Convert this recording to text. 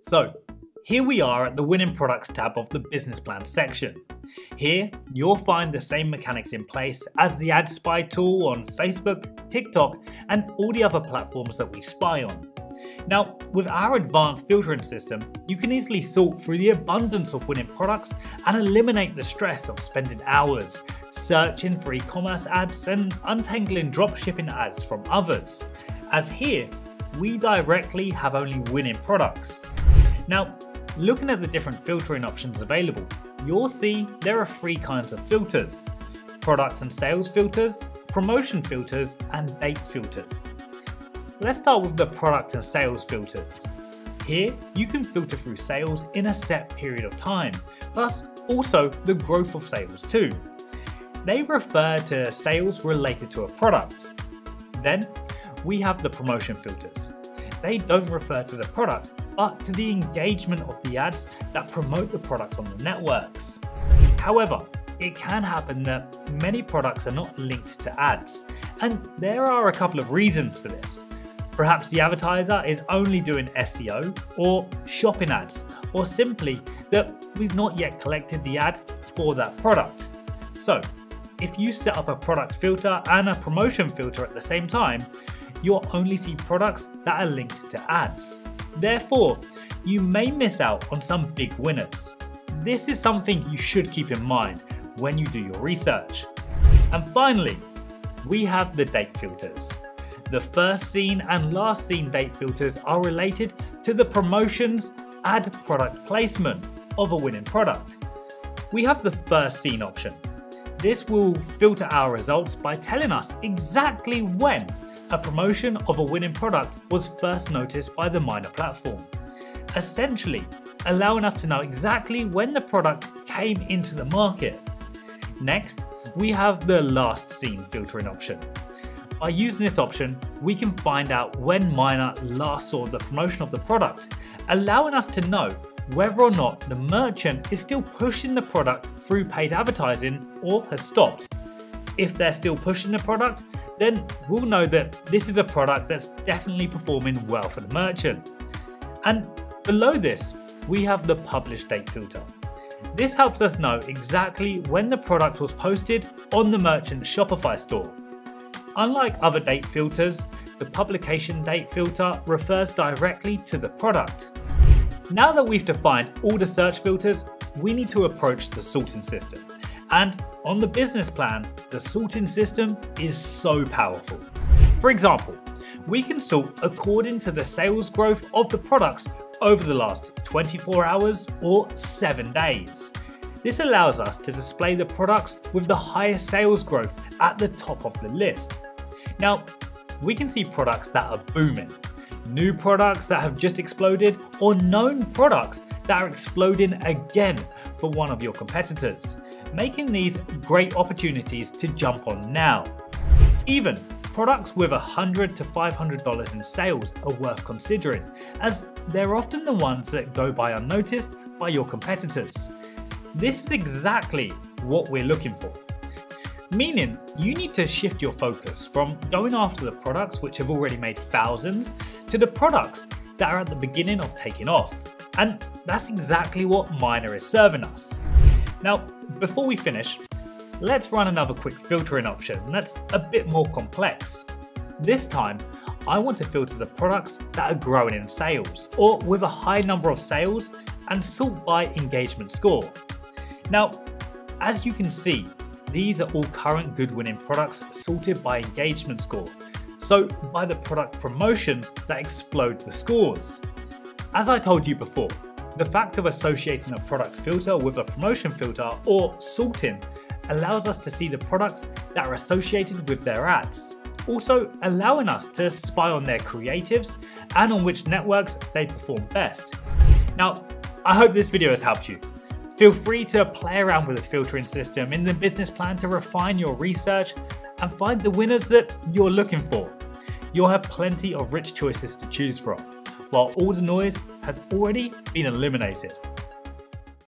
So, here we are at the Winning Products tab of the Business Plan section. Here, you'll find the same mechanics in place as the Ad Spy tool on Facebook, TikTok, and all the other platforms that we spy on. Now, with our advanced filtering system, you can easily sort through the abundance of winning products and eliminate the stress of spending hours searching for e-commerce ads and untangling dropshipping ads from others. As here, we directly have only winning products. Now, looking at the different filtering options available, you'll see there are three kinds of filters. Product and sales filters, promotion filters, and date filters. Let's start with the product and sales filters. Here, you can filter through sales in a set period of time, plus also the growth of sales too. They refer to sales related to a product. Then, we have the promotion filters. They don't refer to the product, but to the engagement of the ads that promote the product on the networks. However, it can happen that many products are not linked to ads, and there are a couple of reasons for this. Perhaps the advertiser is only doing SEO or shopping ads, or simply that we've not yet collected the ad for that product. So, if you set up a product filter and a promotion filter at the same time, you'll only see products that are linked to ads. Therefore, you may miss out on some big winners. This is something you should keep in mind when you do your research. And finally, we have the date filters. The first seen and last seen date filters are related to the promotions ad product placement of a winning product. We have the first seen option. This will filter our results by telling us exactly when a promotion of a winning product was first noticed by the Minea platform. Essentially, allowing us to know exactly when the product came into the market. Next, we have the last seen filtering option. By using this option, we can find out when Minea last saw the promotion of the product, allowing us to know whether or not the merchant is still pushing the product through paid advertising or has stopped. If they're still pushing the product, then we'll know that this is a product that's definitely performing well for the merchant. And below this, we have the publish date filter. This helps us know exactly when the product was posted on the merchant's Shopify store. Unlike other date filters, the publication date filter refers directly to the product. Now that we've defined all the search filters, we need to approach the sorting system. And on the business plan, the sorting system is so powerful. For example, we can sort according to the sales growth of the products over the last 24 hours or 7 days. This allows us to display the products with the highest sales growth at the top of the list. Now, we can see products that are booming, new products that have just exploded, or known products that are exploding again for one of your competitors, making these great opportunities to jump on now. Even products with 100 to $500 in sales are worth considering, as they're often the ones that go by unnoticed by your competitors. This is exactly what we're looking for. Meaning, you need to shift your focus from going after the products which have already made thousands to the products that are at the beginning of taking off. And that's exactly what Minea is serving us. Now, before we finish, let's run another quick filtering option that's a bit more complex. This time, I want to filter the products that are growing in sales or with a high number of sales and sort by engagement score. Now, as you can see, these are all current good winning products sorted by engagement score, so by the product promotions that explode the scores. As I told you before, the fact of associating a product filter with a promotion filter or sorting allows us to see the products that are associated with their ads, also allowing us to spy on their creatives and on which networks they perform best. Now, I hope this video has helped you. Feel free to play around with the filtering system in the business plan to refine your research and find the winners that you're looking for. You'll have plenty of rich choices to choose from, while all the noise has already been eliminated.